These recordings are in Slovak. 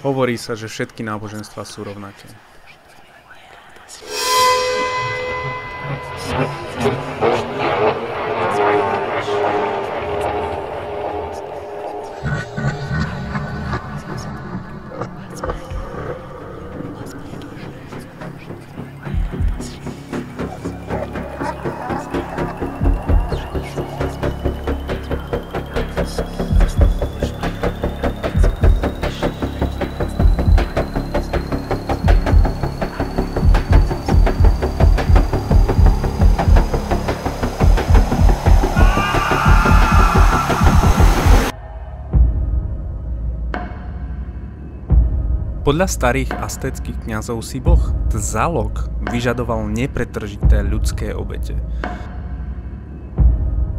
Hovorí sa, že všetky náboženstva sú rovnaké. Podľa starých asteckých kňazov si boh Tzalok vyžadoval nepretržité ľudské obete.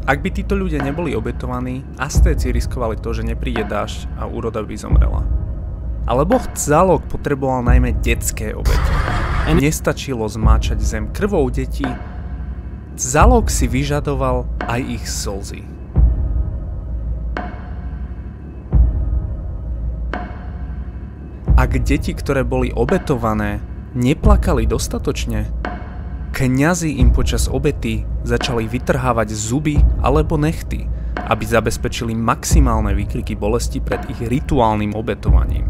Ak by títo ľudia neboli obetovaní, Astéci riskovali to, že nepríde dážď a úroda by zomrela. Ale boh Tzalok potreboval najmä detské obete. Nestačilo zmáčať zem krvou detí, Tzalok si vyžadoval aj ich slzy. Ak deti, ktoré boli obetované, neplakali dostatočne, kňazi im počas obety začali vytrhávať zuby alebo nechty, aby zabezpečili maximálne výkriky bolesti pred ich rituálnym obetovaním.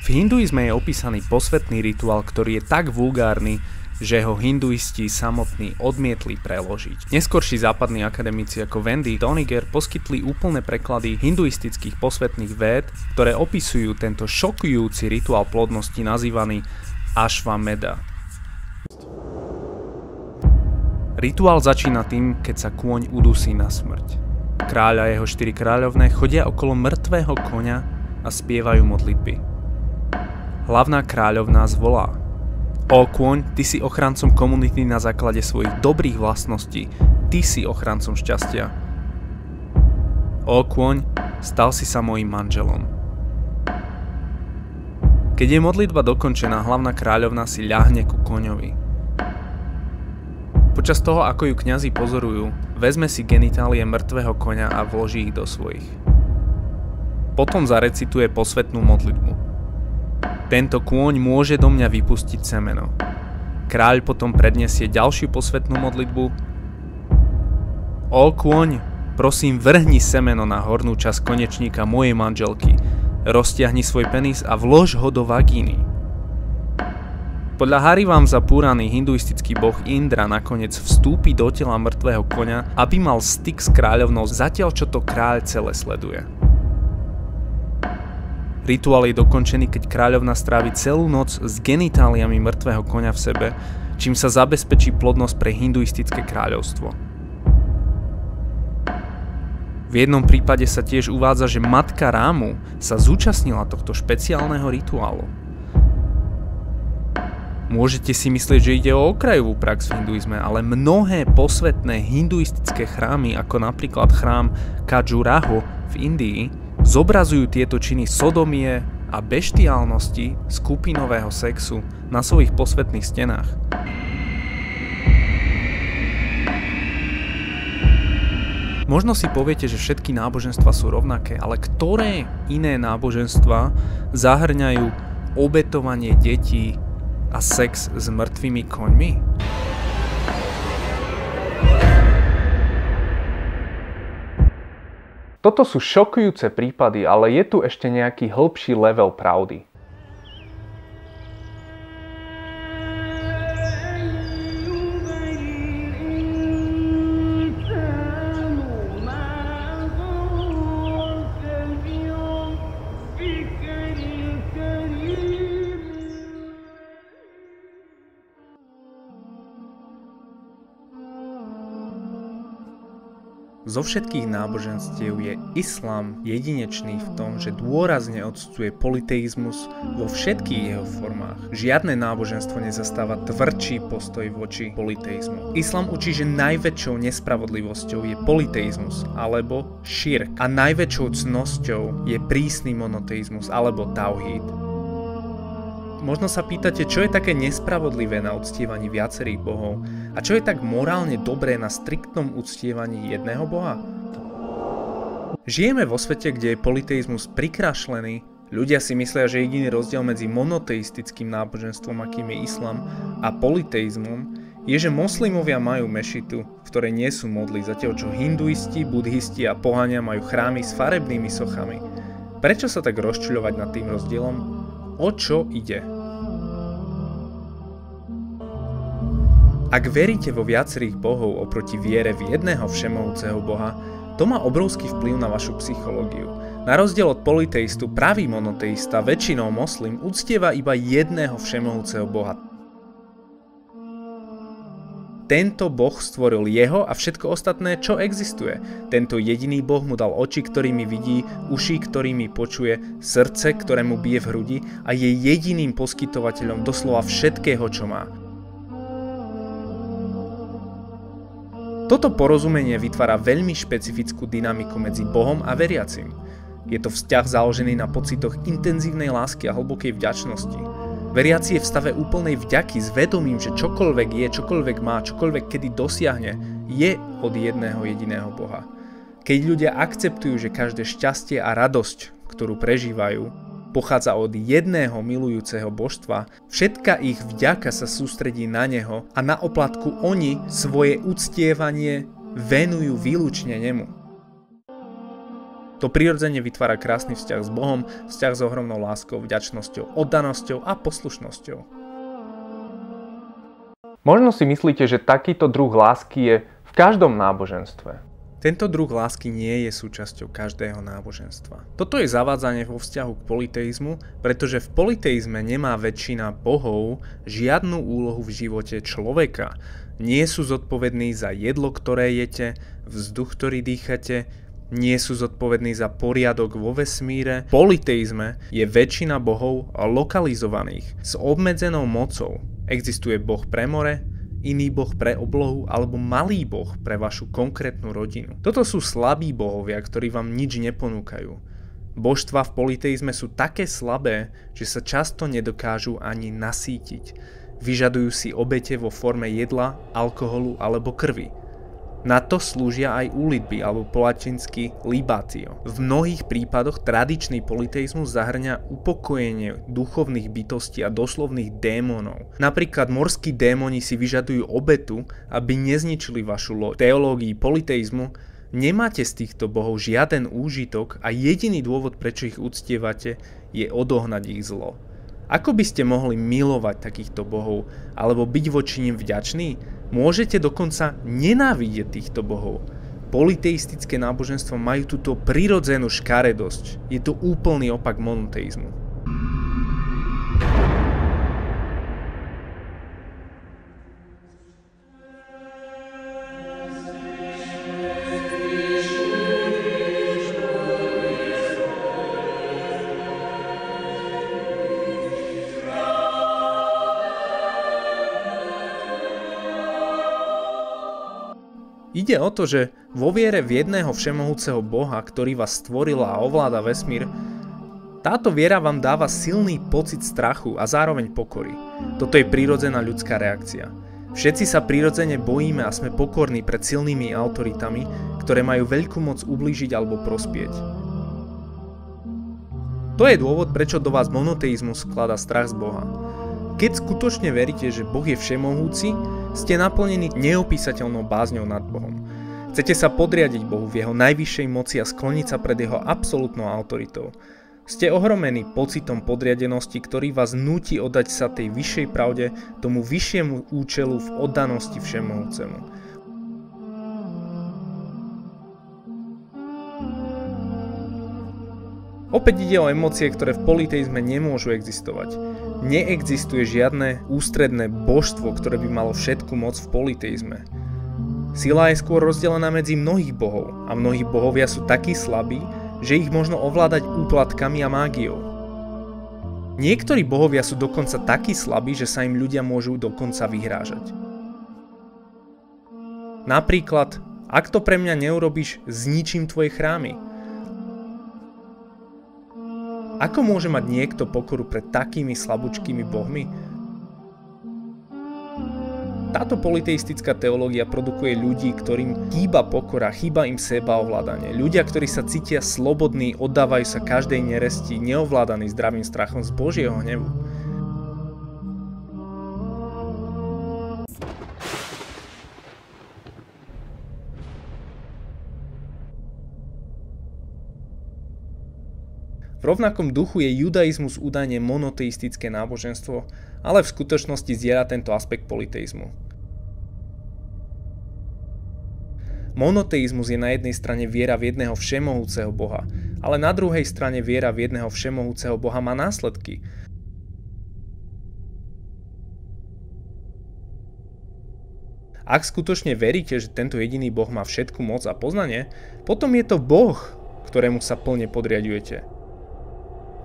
V hinduizme je opísaný posvetný rituál, ktorý je tak vulgárny, že ho hinduisti samotní odmietli preložiť. Neskorší západní akademici ako Wendy Doniger poskytli úplné preklady hinduistických posvetných véd, ktoré opisujú tento šokujúci rituál plodnosti nazývaný Ashvameda. Rituál začína tým, keď sa kôň udusí na smrť. Kráľ a jeho štyri kráľovné chodia okolo mŕtvého koňa a spievajú modlitby. Hlavná kráľovná zvolá O kôň, ty si ochrancom komunity na základe svojich dobrých vlastností. Ty si ochrancom šťastia. O kôň, stal si sa mojim manželom. Keď je modlitba dokončená, hlavná kráľovna si ľahne ku koňovi. Počas toho, ako ju kňazi pozorujú, vezme si genitálie mŕtvého koňa a vloží ich do svojich. Potom zarecituje posvetnú modlitbu. Tento kôň môže do mňa vypustiť semeno. Kráľ potom predniesie ďalšiu posvetnú modlitbu. O kôň, prosím vrhni semeno na hornú časť konečníka mojej manželky. Roztiahni svoj penis a vlož ho do vagíny. Podľa Harivam zapúraný hinduistický boh Indra nakoniec vstúpi do tela mŕtvého koňa, aby mal styk s kráľovnou zatiaľ čo to kráľ celé sleduje. Rituál je dokončený, keď kráľovna strávi celú noc s genitáliami mŕtvého koňa v sebe, čím sa zabezpečí plodnosť pre hinduistické kráľovstvo. V jednom prípade sa tiež uvádza, že matka Rámu sa zúčastnila tohto špeciálneho rituálu. Môžete si myslieť, že ide o okrajovú prax v hinduizme, ale mnohé posvetné hinduistické chrámy, ako napríklad chrám Kajuraho v Indii, zobrazujú tieto činy sodomie a beštiálnosti skupinového sexu na svojich posvetných stenách. Možno si poviete, že všetky náboženstva sú rovnaké, ale ktoré iné náboženstva zahrňajú obetovanie detí a sex s mŕtvými koňmi? Toto sú šokujúce prípady, ale je tu ešte nejaký hĺbší level pravdy. Zo všetkých náboženstiev je islám jedinečný v tom, že dôrazne odsudzuje politeizmus vo všetkých jeho formách. Žiadne náboženstvo nezastáva tvrdší postoj voči politeizmu. Islám učí, že najväčšou nespravodlivosťou je politeizmus alebo širk a najväčšou cnosťou je prísny monoteizmus alebo tauhid. Možno sa pýtate, čo je také nespravodlivé na uctievaní viacerých bohov a čo je tak morálne dobré na striktnom uctievaní jedného boha? Žijeme vo svete, kde je politeizmus prikrašlený, ľudia si myslia, že jediný rozdiel medzi monoteistickým náboženstvom, akým je islam, a politeizmom je, že moslimovia majú mešitu, v ktorej nie sú modly, zatiaľ čo hinduisti, budhisti a pohania majú chrámy s farebnými sochami. Prečo sa tak rozčuľovať nad tým rozdielom? O čo ide? Ak veríte vo viacerých bohov oproti viere v jedného všemohúceho boha, to má obrovský vplyv na vašu psychológiu. Na rozdiel od politeistu, pravý monoteista, väčšinou moslim, uctieva iba jedného všemohúceho boha. Tento boh stvoril jeho a všetko ostatné, čo existuje. Tento jediný boh mu dal oči, ktorými vidí, uši, ktorými počuje, srdce, ktorému bije v hrudi a je jediným poskytovateľom doslova všetkého, čo má. Toto porozumenie vytvára veľmi špecifickú dynamiku medzi Bohom a veriacim. Je to vzťah založený na pocitoch intenzívnej lásky a hlbokej vďačnosti. Veriaci je v stave úplnej vďaky s vedomím, že čokoľvek je, čokoľvek má, čokoľvek kedy dosiahne, je od jedného jediného Boha. Keď ľudia akceptujú, že každé šťastie a radosť, ktorú prežívajú, pochádza od jedného milujúceho božstva, všetka ich vďaka sa sústredí na neho a na oplatku oni svoje uctievanie venujú výlučne nemu. To prirodzene vytvára krásny vzťah s Bohom, vzťah s ohromnou láskou, vďačnosťou, oddanosťou a poslušnosťou. Možno si myslíte, že takýto druh lásky je v každom náboženstve. Tento druh lásky nie je súčasťou každého náboženstva. Toto je zavádzanie vo vzťahu k politeizmu, pretože v politeizme nemá väčšina bohov žiadnu úlohu v živote človeka. Nie sú zodpovední za jedlo, ktoré jete, vzduch, ktorý dýchate, nie sú zodpovední za poriadok vo vesmíre. V politeizme je väčšina bohov lokalizovaných s obmedzenou mocou. Existuje boh pre more, iný boh pre oblohu alebo malý boh pre vašu konkrétnu rodinu. Toto sú slabí bohovia, ktorí vám nič neponúkajú. Božstva v politeizme sú také slabé, že sa často nedokážu ani nasítiť. Vyžadujú si obete vo forme jedla, alkoholu alebo krvi. Na to slúžia aj úlitby alebo po latinsky libatio. V mnohých prípadoch tradičný politeizmus zahrňa upokojenie duchovných bytostí a doslovných démonov. Napríklad morskí démoni si vyžadujú obetu, aby nezničili vašu loď. Teológii politeizmu nemáte z týchto bohov žiaden úžitok a jediný dôvod, prečo ich uctievate, je odohnať ich zlo. Ako by ste mohli milovať takýchto bohov alebo byť voči nim vďační? Môžete dokonca nenávidieť týchto bohov. Politeistické náboženstva majú túto prirodzenú škaredosť. Je to úplný opak monoteizmu. Ide o to, že vo viere v jedného všemohúceho Boha, ktorý vás stvoril a ovláda vesmír, táto viera vám dáva silný pocit strachu a zároveň pokory. Toto je prírodzená ľudská reakcia. Všetci sa prirodzene bojíme a sme pokorní pred silnými autoritami, ktoré majú veľkú moc ublížiť alebo prospieť. To je dôvod, prečo do vás monoteizmus sklada strach z Boha. Keď skutočne veríte, že Boh je všemohúci, ste naplnení neopísateľnou bázňou nad Bohom. Chcete sa podriadiť Bohu v jeho najvyššej moci a skloniť sa pred jeho absolútnou autoritou. Ste ohromení pocitom podriadenosti, ktorý vás nutí oddať sa tej vyššej pravde, tomu vyššiemu účelu v oddanosti všemohúcemu. Opäť ide o emócie, ktoré v politeizme nemôžu existovať. Neexistuje žiadne ústredné božstvo, ktoré by malo všetku moc v politeizme. Sila je skôr rozdelená medzi mnohých bohov a mnohí bohovia sú takí slabí, že ich možno ovládať úplatkami a mágiou. Niektorí bohovia sú dokonca takí slabí, že sa im ľudia môžu dokonca vyhrážať. Napríklad, ak to pre mňa neurobiš, zničím tvoje chrámy – ako môže mať niekto pokoru pred takými slabúčkými bohmi? Táto politeistická teológia produkuje ľudí, ktorým chýba pokora, chýba im seba ovládanie. Ľudia, ktorí sa cítia slobodní, oddávajú sa každej neresti, neovládaní zdravým strachom z Božieho hnevu. V rovnakom duchu je judaizmus údajne monoteistické náboženstvo, ale v skutočnosti zdiera tento aspekt politeizmu. Monoteizmus je na jednej strane viera v jedného všemohúceho Boha, ale na druhej strane viera v jedného všemohúceho Boha má následky. Ak skutočne veríte, že tento jediný Boh má všetku moc a poznanie, potom je to Boh, ktorému sa plne podriadujete.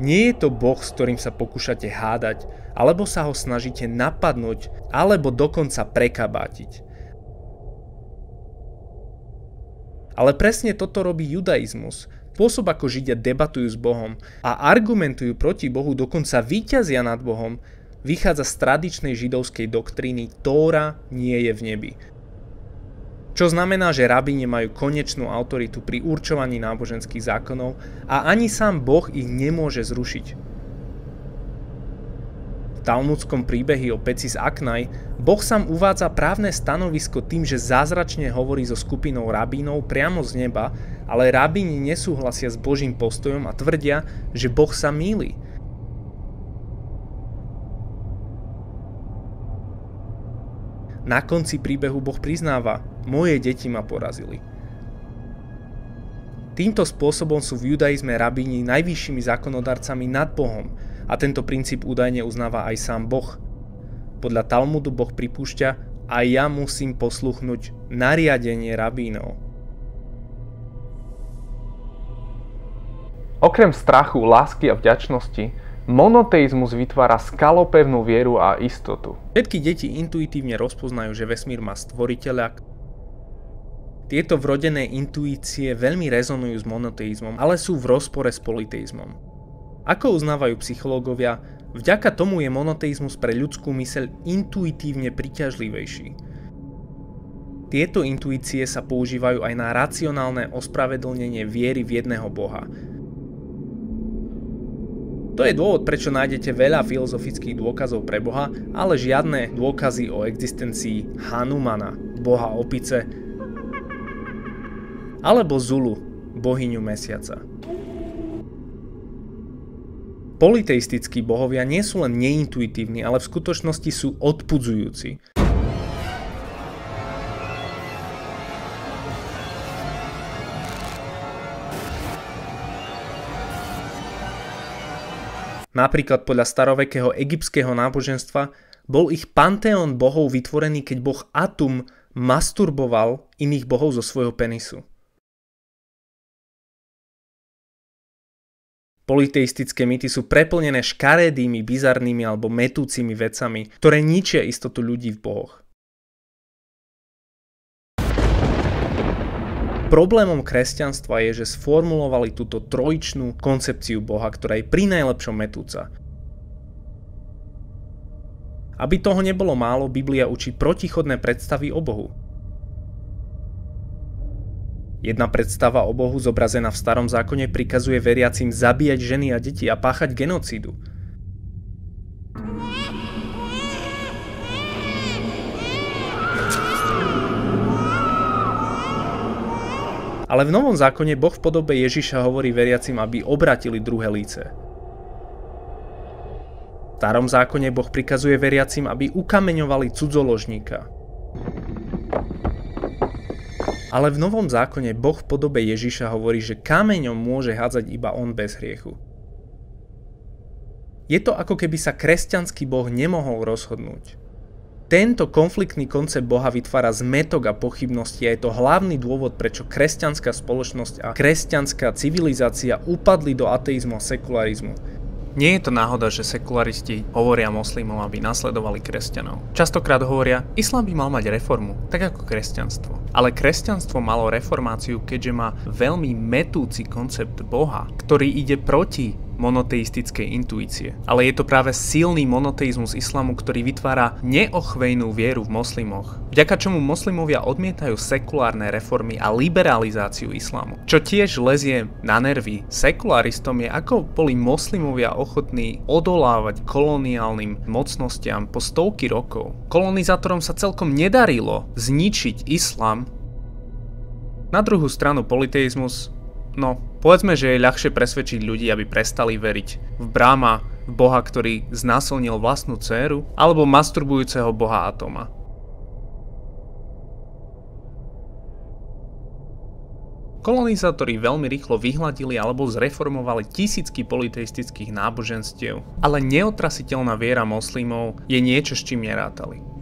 Nie je to Boh, s ktorým sa pokúšate hádať, alebo sa ho snažíte napadnúť, alebo dokonca prekabátiť. Ale presne toto robí judaizmus. Spôsob, ako Židia debatujú s Bohom a argumentujú proti Bohu, dokonca víťazia nad Bohom, vychádza z tradičnej židovskej doktríny Tóra nie je v nebi. Čo znamená, že rabi nemajú konečnú autoritu pri určovaní náboženských zákonov a ani sám Boh ich nemôže zrušiť. V talmudskom príbehy o peci z Aknaj Boh sám uvádza právne stanovisko tým, že zázračne hovorí so skupinou rabínov priamo z neba, ale rabíni nesúhlasia s Božím postojom a tvrdia, že Boh sa míli – Na konci príbehu Boh priznáva, moje deti ma porazili. Týmto spôsobom sú v judaizme rabíni najvyššími zákonodarcami nad Bohom a tento princíp údajne uznáva aj sám Boh. Podľa Talmudu Boh pripúšťa, a ja musím posluchnúť nariadenie rabínov. Okrem strachu, lásky a vďačnosti, Monoteizmus vytvára skalopevnú vieru a istotu. Všetky deti intuitívne rozpoznajú, že vesmír má stvoriteľa. Tieto vrodené intuície veľmi rezonujú s monoteizmom, ale sú v rozpore s politeizmom. Ako uznávajú psychológovia, vďaka tomu je monoteizmus pre ľudskú myseľ intuitívne priťažlivejší. Tieto intuície sa používajú aj na racionálne ospravedlnenie viery v jedného boha, to je dôvod, prečo nájdete veľa filozofických dôkazov pre Boha, ale žiadne dôkazy o existencii Hanumana, boha opice, alebo Zulu, bohyňu mesiaca. Politeistickí bohovia nie sú len neintuitívni, ale v skutočnosti sú odpudzujúci. Napríklad podľa starovekého egyptského náboženstva bol ich panteón bohov vytvorený, keď boh Atum masturboval iných bohov zo svojho penisu. Politeistické mýty sú preplnené škaredými, bizarnými alebo metúcimi vecami, ktoré ničia istotu ľudí v bohoch. Problémom kresťanstva je, že sformulovali túto trojičnú koncepciu Boha, ktorá je pri najlepšom metúca. Aby toho nebolo málo, Biblia učí protichodné predstavy o Bohu. Jedna predstava o Bohu zobrazená v starom zákone prikazuje veriacim zabíjať ženy a deti a páchať genocídu. Ale v Novom zákone Boh v podobe Ježiša hovorí veriacim, aby obratili druhé líce. V starom zákone Boh prikazuje veriacim, aby ukameňovali cudzoložníka. Ale v Novom zákone Boh v podobe Ježiša hovorí, že kameňom môže hádzať iba on bez hriechu. Je to ako keby sa kresťanský Boh nemohol rozhodnúť. Tento konfliktný koncept Boha vytvára zmetok a pochybnosti a je to hlavný dôvod, prečo kresťanská spoločnosť a kresťanská civilizácia upadli do ateizmu a sekularizmu. Nie je to náhoda, že sekularisti hovoria moslimom, aby nasledovali kresťanov. Častokrát hovoria, islám by mal mať reformu, tak ako kresťanstvo. Ale kresťanstvo malo reformáciu, keďže má veľmi metúci koncept Boha, ktorý ide proti monoteistickej intuície. Ale je to práve silný monoteizmus islamu, ktorý vytvára neochvejnú vieru v moslimoch, vďaka čomu moslimovia odmietajú sekulárne reformy a liberalizáciu islamu. Čo tiež lezie na nervy sekularistom je, ako boli moslimovia ochotní odolávať koloniálnym mocnostiam po stovky rokov. Kolonizátorom sa celkom nedarilo zničiť islam na druhú stranu politeizmus, no povedzme, že je ľahšie presvedčiť ľudí, aby prestali veriť v Bráma, v boha, ktorý znásilnil vlastnú dceru, alebo masturbujúceho boha Atoma. Kolonizátori veľmi rýchlo vyhladili alebo zreformovali tisícky politeistických náboženstiev, ale neotrasiteľná viera moslimov je niečo, s čím nerátali.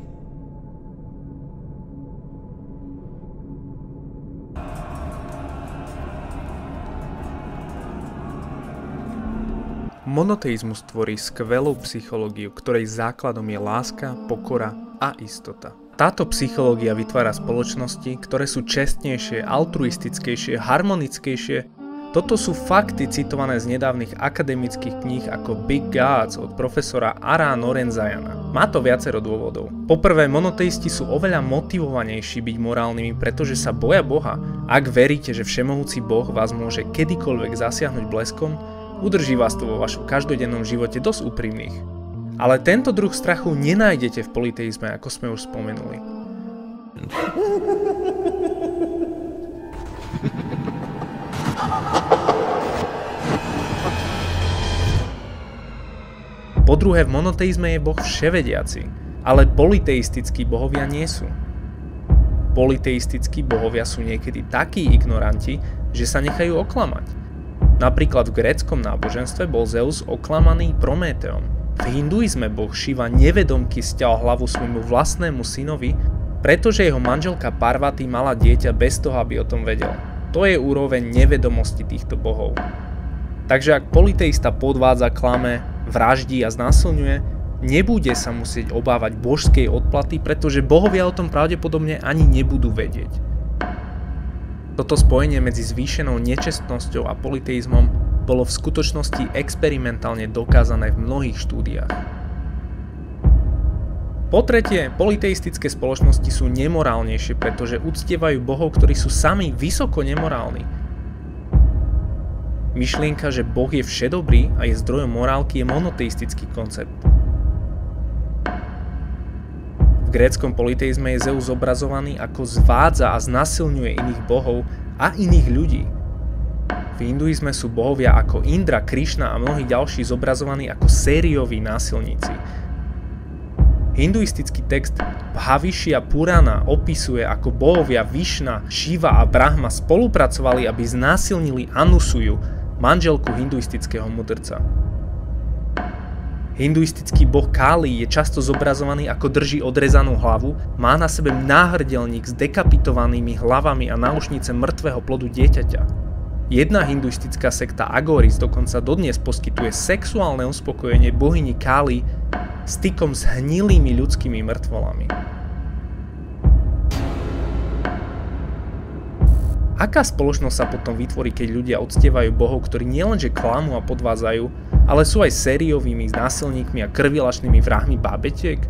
Monoteizmus tvorí skvelú psychológiu, ktorej základom je láska, pokora a istota. Táto psychológia vytvára spoločnosti, ktoré sú čestnejšie, altruistickejšie, harmonickejšie. Toto sú fakty citované z nedávnych akademických kníh ako Big Gods od profesora Ara Norenzajana. Má to viacero dôvodov. Poprvé, monoteisti sú oveľa motivovanejší byť morálnymi, pretože sa boja Boha. Ak veríte, že všemohúci Boh vás môže kedykoľvek zasiahnuť bleskom, Udrží vás to vo vašom každodennom živote dosť úprimných. Ale tento druh strachu nenájdete v politeizme, ako sme už spomenuli. Po druhé, v monoteizme je Boh vševediaci, ale politeistickí bohovia nie sú. Politeistickí bohovia sú niekedy takí ignoranti, že sa nechajú oklamať. Napríklad v gréckom náboženstve bol Zeus oklamaný Prométeom. V hinduizme boh Shiva nevedomky stial hlavu svojmu vlastnému synovi, pretože jeho manželka Parvati mala dieťa bez toho, aby o tom vedel. To je úroveň nevedomosti týchto bohov. Takže ak politeista podvádza, klame, vraždí a znásilňuje, nebude sa musieť obávať božskej odplaty, pretože bohovia o tom pravdepodobne ani nebudú vedieť. Toto spojenie medzi zvýšenou nečestnosťou a politeizmom bolo v skutočnosti experimentálne dokázané v mnohých štúdiách. Po tretie, politeistické spoločnosti sú nemorálnejšie, pretože uctievajú bohov, ktorí sú sami vysoko nemorálni. Myšlienka, že Boh je všedobrý a je zdrojom morálky je monoteistický koncept. Gréckom politeizme je Zeus zobrazovaný ako zvádza a znasilňuje iných bohov a iných ľudí. V hinduizme sú bohovia ako Indra, Krishna a mnohí ďalší zobrazovaní ako sérioví násilníci. Hinduistický text Bhavishya Purana opisuje, ako bohovia Višna, Shiva a Brahma spolupracovali, aby znásilnili Anusuju, manželku hinduistického mudrca. Hinduistický boh Kali je často zobrazovaný ako drží odrezanú hlavu, má na sebe náhrdelník s dekapitovanými hlavami a náušnice mŕtvého plodu dieťaťa. Jedna hinduistická sekta Agoris dokonca dodnes poskytuje sexuálne uspokojenie bohyni Kali stykom s hnilými ľudskými mŕtvolami. Aká spoločnosť sa potom vytvorí, keď ľudia odstievajú bohov, ktorí nielenže klamú a podvádzajú, ale sú aj sériovými násilníkmi a krvilačnými vrahmi bábetiek?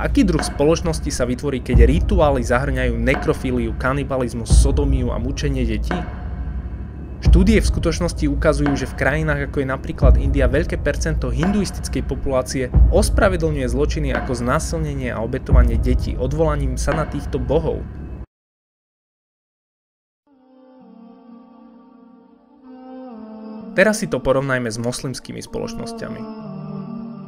Aký druh spoločnosti sa vytvorí, keď rituály zahrňajú nekrofíliu, kanibalizmus, sodomiu a mučenie detí? Štúdie v skutočnosti ukazujú, že v krajinách ako je napríklad India veľké percento hinduistickej populácie ospravedlňuje zločiny ako znásilnenie a obetovanie detí odvolaním sa na týchto bohov, Teraz si to porovnajme s moslimskými spoločnosťami.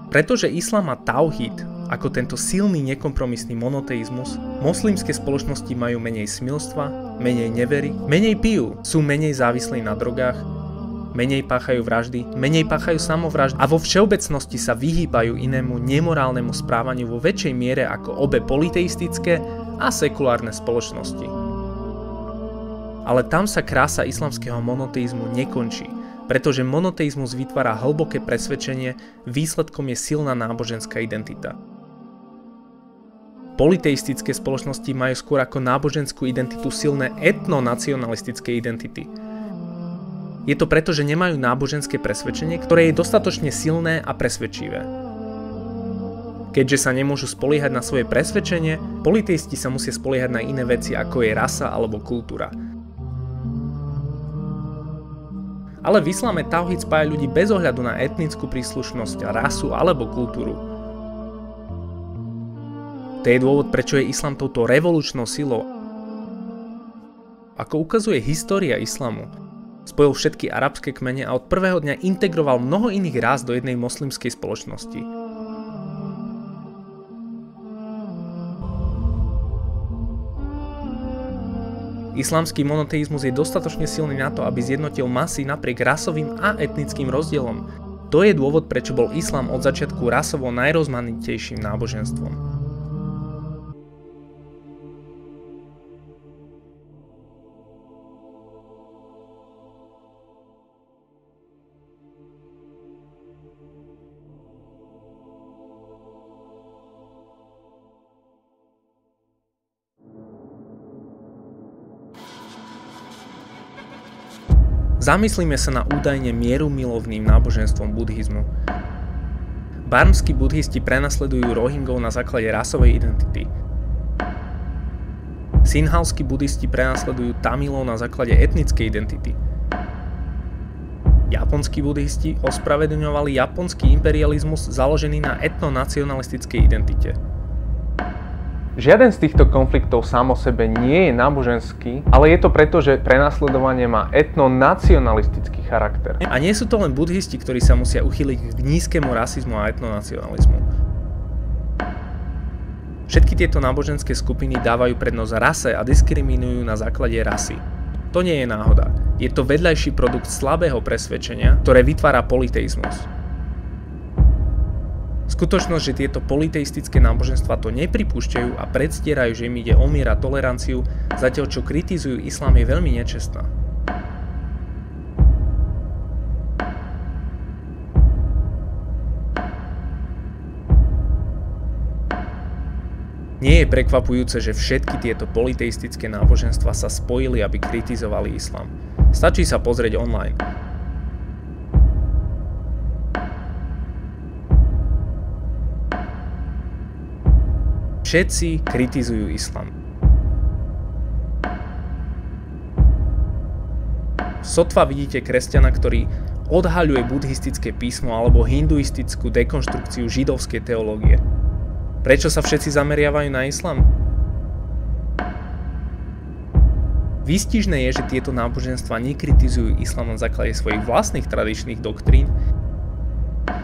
Pretože islám má tauhid, ako tento silný nekompromisný monoteizmus, moslimské spoločnosti majú menej smilstva, menej nevery, menej pijú, sú menej závislí na drogách, menej páchajú vraždy, menej páchajú samovraždy a vo všeobecnosti sa vyhýbajú inému nemorálnemu správaniu vo väčšej miere ako obe politeistické a sekulárne spoločnosti. Ale tam sa krása islamského monoteizmu nekončí pretože monoteizmus vytvára hlboké presvedčenie, výsledkom je silná náboženská identita. Politeistické spoločnosti majú skôr ako náboženskú identitu silné etnonacionalistické identity. Je to preto, že nemajú náboženské presvedčenie, ktoré je dostatočne silné a presvedčivé. Keďže sa nemôžu spoliehať na svoje presvedčenie, politeisti sa musia spoliehať na iné veci ako je rasa alebo kultúra. Ale v islame tauhid spája ľudí bez ohľadu na etnickú príslušnosť, rasu alebo kultúru. To je dôvod, prečo je islam touto revolučnou silou. Ako ukazuje história islamu, spojil všetky arabské kmene a od prvého dňa integroval mnoho iných rás do jednej moslimskej spoločnosti. Islamský monoteizmus je dostatočne silný na to, aby zjednotil masy napriek rasovým a etnickým rozdielom. To je dôvod, prečo bol islám od začiatku rasovo najrozmanitejším náboženstvom. Zamyslíme sa na údajne mierumilovným náboženstvom buddhizmu. Barmskí buddhisti prenasledujú Rohingov na základe rasovej identity. Sinhalskí buddhisti prenasledujú Tamilov na základe etnickej identity. Japonskí buddhisti ospravedlňovali japonský imperializmus založený na etnonacionalistickej identite. Žiaden z týchto konfliktov sám o sebe nie je náboženský, ale je to preto, že prenasledovanie má etnonacionalistický charakter. A nie sú to len buddhisti, ktorí sa musia uchyliť k nízkemu rasizmu a etnonacionalizmu. Všetky tieto náboženské skupiny dávajú prednosť rase a diskriminujú na základe rasy. To nie je náhoda. Je to vedľajší produkt slabého presvedčenia, ktoré vytvára politeizmus. Skutočnosť, že tieto politeistické náboženstva to nepripúšťajú a predstierajú, že im ide o mier a toleranciu, zatiaľ čo kritizujú islám je veľmi nečestná. Nie je prekvapujúce, že všetky tieto politeistické náboženstva sa spojili, aby kritizovali islám. Stačí sa pozrieť online. Všetci kritizujú islám. Sotva vidíte kresťana, ktorý odhaľuje buddhistické písmo alebo hinduistickú dekonštrukciu židovskej teológie. Prečo sa všetci zameriavajú na islám? Výstižné je, že tieto náboženstva nekritizujú islám na základe svojich vlastných tradičných doktrín,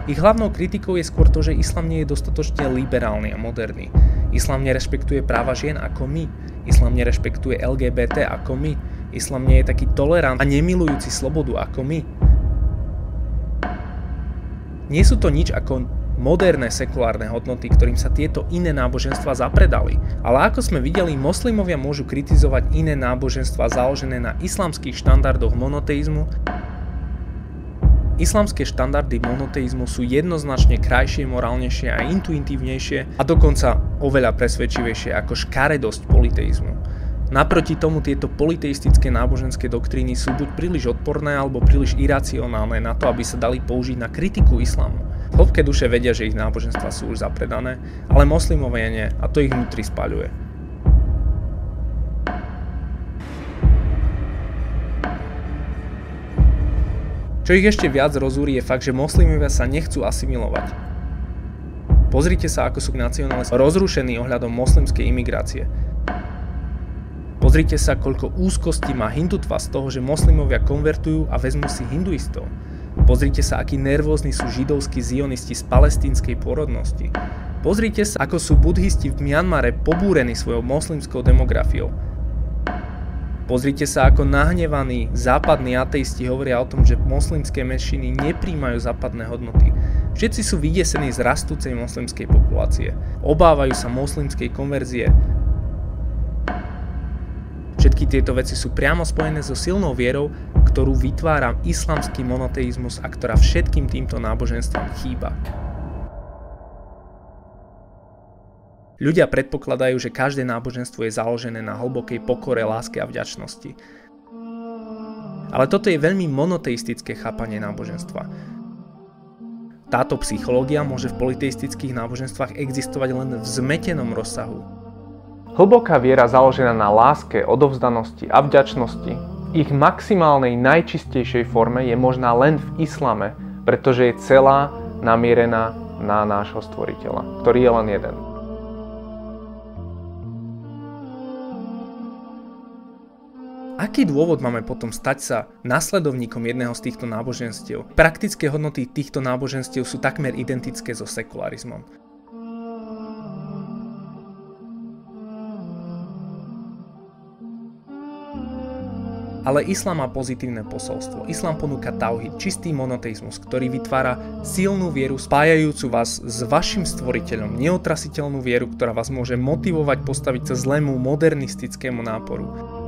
ich hlavnou kritikou je skôr to, že islám nie je dostatočne liberálny a moderný. Islám nerešpektuje práva žien ako my. Islám nerešpektuje LGBT ako my. Islám nie je taký tolerant a nemilujúci slobodu ako my. Nie sú to nič ako moderné sekulárne hodnoty, ktorým sa tieto iné náboženstva zapredali. Ale ako sme videli, moslimovia môžu kritizovať iné náboženstva založené na islamských štandardoch monoteizmu Islamské štandardy monoteizmu sú jednoznačne krajšie, morálnejšie a intuitívnejšie a dokonca oveľa presvedčivejšie ako škaredosť politeizmu. Naproti tomu tieto politeistické náboženské doktríny sú buď príliš odporné alebo príliš iracionálne na to, aby sa dali použiť na kritiku islamu. Hlbké duše vedia, že ich náboženstva sú už zapredané, ale moslimovia nie a to ich vnútri spaľuje. Čo ich ešte viac rozúri je fakt, že moslimovia sa nechcú asimilovať. Pozrite sa, ako sú nacionalisti rozrušení ohľadom moslimskej imigrácie. Pozrite sa, koľko úzkosti má hindutva z toho, že moslimovia konvertujú a vezmú si hinduistov. Pozrite sa, akí nervózni sú židovskí zionisti z palestínskej pôrodnosti. Pozrite sa, ako sú budhisti v Mianmare pobúrení svojou moslimskou demografiou. Pozrite sa, ako nahnevaní západní ateisti hovoria o tom, že moslimské menšiny nepríjmajú západné hodnoty. Všetci sú vydesení z rastúcej moslimskej populácie. Obávajú sa moslimskej konverzie. Všetky tieto veci sú priamo spojené so silnou vierou, ktorú vytvára islamský monoteizmus a ktorá všetkým týmto náboženstvám chýba. Ľudia predpokladajú, že každé náboženstvo je založené na hlbokej pokore, láske a vďačnosti. Ale toto je veľmi monoteistické chápanie náboženstva. Táto psychológia môže v politeistických náboženstvách existovať len v zmetenom rozsahu. Hlboká viera založená na láske, odovzdanosti a vďačnosti ich maximálnej najčistejšej forme je možná len v islame, pretože je celá namierená na nášho stvoriteľa, ktorý je len jeden. Aký dôvod máme potom stať sa nasledovníkom jedného z týchto náboženstiev? Praktické hodnoty týchto náboženstiev sú takmer identické so sekularizmom. Ale islám má pozitívne posolstvo. Islám ponúka tauhid, čistý monoteizmus, ktorý vytvára silnú vieru spájajúcu vás s vašim stvoriteľom, neotrasiteľnú vieru, ktorá vás môže motivovať postaviť sa zlému modernistickému náporu.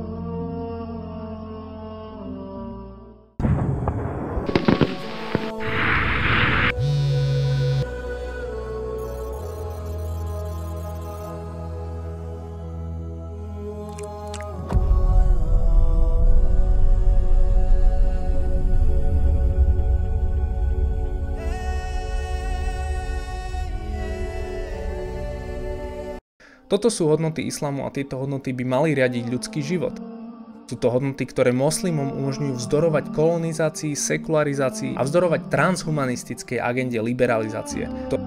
Toto sú hodnoty islamu a tieto hodnoty by mali riadiť ľudský život. Sú to hodnoty, ktoré moslimom umožňujú vzdorovať kolonizácii, sekularizácii a vzdorovať transhumanistickej agende liberalizácie. To...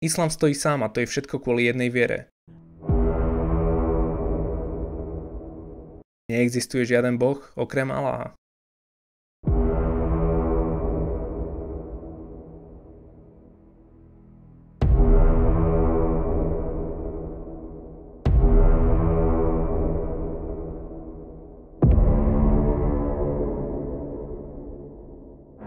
Islám stojí sám a to je všetko kvôli jednej viere. Neexistuje žiaden boh okrem Aláha.